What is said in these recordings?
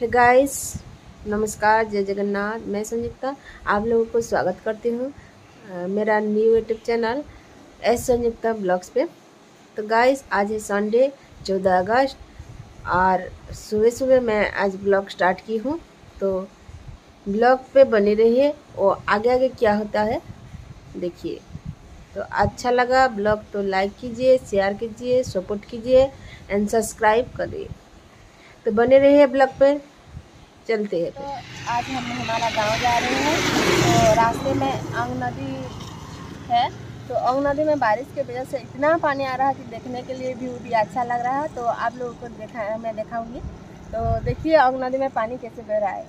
Hey guys नमस्कार, जय जगन्नाथ, मैं संयुक्ता आप लोगों को स्वागत करती हूँ मेरा new YouTube channel S Sanyukta blogs पे। तो गाइस आज है संडे चौदह अगस्त, और सुबह सुबह मैं आज ब्लॉग स्टार्ट की हूँ। तो ब्लॉग पे बने रहिए, और आगे आगे क्या होता है, देखिए। तो अच्छा लगा ब्लॉग तो लाइक कीजिए शेयर कीजिए सपोर्ट कीजिए एंड सब्सक्राइब करिए। तो बने रहिए ब्लॉग पे। चलते हैं तो आज हम हमारा गाँव जा रहे हैं। तो रास्ते में अंग नदी है। तो अंग नदी में बारिश की वजह से इतना पानी आ रहा है कि देखने के लिए व्यू भी अच्छा लग रहा है। तो आप लोगों को देखा, मैं दिखाऊँगी। तो देखिए अंग नदी में पानी कैसे बह रहा है।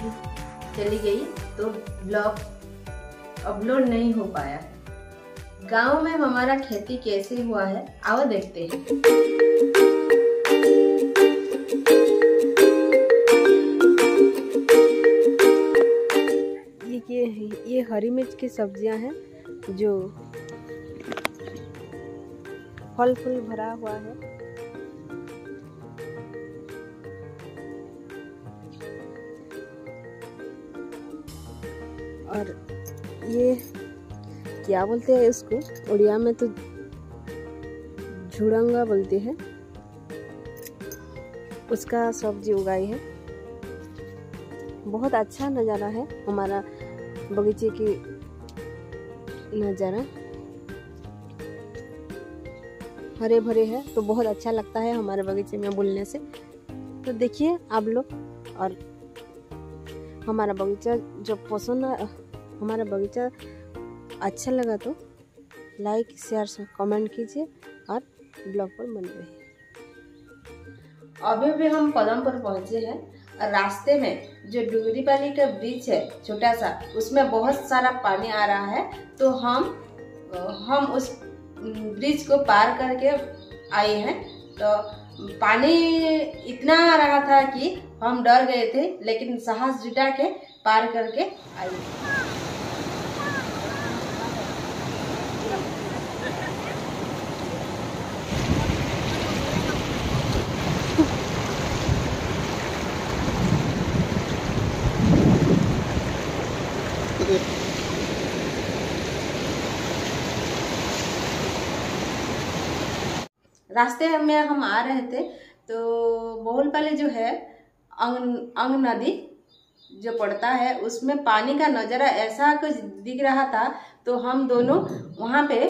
कल चली गई तो ब्लॉग अपलोड नहीं हो पाया गाँव में हमारा खेती कैसे हुआ है, आओ देखते हैं। ये ये ये हरी मिर्च की सब्ज़ियाँ हैं, जो फल फूल भरा हुआ है। और ये, क्या बोलते हैं इसको? उड़िया में तो झुड़ंगा बोलते हैं। उसका सब्ज़ी उगाई है। बहुत अच्छा नज़ारा है हमारा बगीचे की नज़ारा। हरे भरे है तो बहुत अच्छा लगता है हमारे बगीचे में बुलने से। तो देखिए आप लोग और हमारा बगीचा जो पसंद हमारा बगीचा अच्छा लगा तो लाइक शेयर कमेंट कीजिए और ब्लॉग पर बन रहिए। अभी भी हम पदमपुर पहुँचे हैं और रास्ते में जो डुगरी पाली का ब्रिज है, छोटा सा, उसमें बहुत सारा पानी आ रहा है तो हम हम उस ब्रिज को पार करके आए हैं। तो पानी इतना आ रहा था कि हम डर गए थे, लेकिन साहस जुटा के पार करके आए। रास्ते में हम आ रहे थे तो बहुलपाली जो है, अंग अंग नदी जो पड़ता है, उसमें पानी का नज़ारा ऐसा कुछ दिख रहा था तो हम दोनों वहाँ पे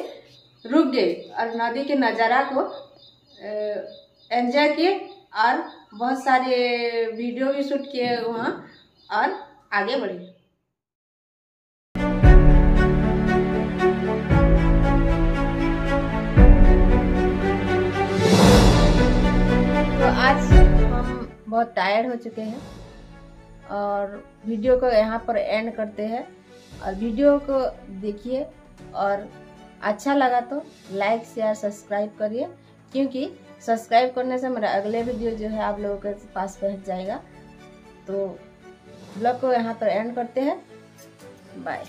रुक गए और नदी के नज़ारा को एंजॉय किए और बहुत सारे वीडियो भी शूट किए वहाँ और आगे बढ़े। बहुत टायर्ड हो चुके हैं। और वीडियो को यहाँ पर एंड करते हैं। और वीडियो को देखिए। और अच्छा लगा तो लाइक शेयर सब्सक्राइब करिए। क्योंकि सब्सक्राइब करने से मेरा अगले वीडियो जो है आप लोगों के पास पहुँच जाएगा। तो ब्लॉग को यहाँ पर एंड करते हैं। बाय